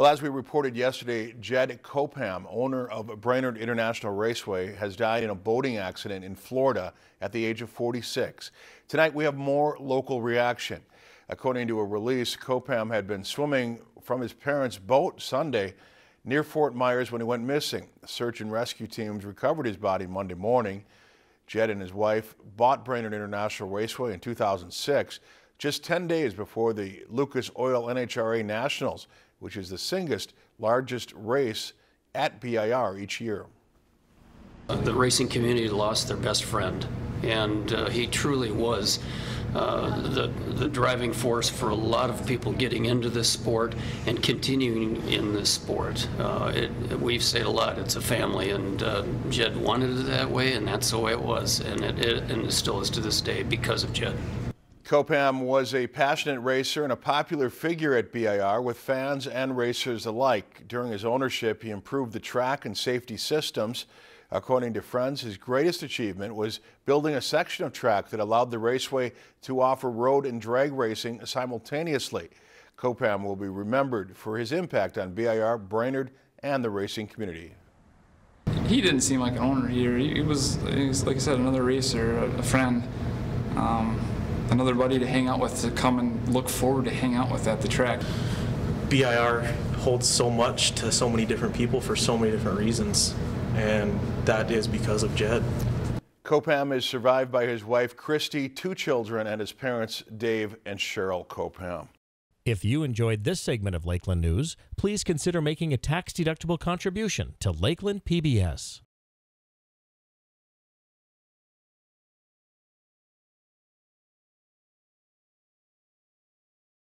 Well, as we reported yesterday, Jed Copham, owner of Brainerd International Raceway, has died in a boating accident in Florida at the age of 46. Tonight, we have more local reaction. According to a release, Copham had been swimming from his parents' boat Sunday near Fort Myers when he went missing. Search and rescue teams recovered his body Monday morning. Jed and his wife bought Brainerd International Raceway in 2006, just 10 days before the Lucas Oil NHRA Nationals, which is the singest largest race at BIR each year. The racing community lost their best friend, and uh, he truly was uh, the, the driving force for a lot of people getting into this sport and continuing in this sport. Uh, it, we've said a lot, it's a family, and uh, Jed wanted it that way, and that's the way it was, and it, it, and it still is to this day because of Jed. Copham was a passionate racer and a popular figure at BIR with fans and racers alike. During his ownership, he improved the track and safety systems. According to friends, his greatest achievement was building a section of track that allowed the raceway to offer road and drag racing simultaneously. Copham will be remembered for his impact on BIR, Brainerd, and the racing community. He didn't seem like an owner here. He was, he was like I said, another racer, a friend, um, another buddy to hang out with, to come and look forward to hang out with at the track. BIR holds so much to so many different people for so many different reasons and that is because of Jed. Copham is survived by his wife Christy, two children, and his parents Dave and Cheryl Copham. If you enjoyed this segment of Lakeland News, please consider making a tax-deductible contribution to Lakeland PBS.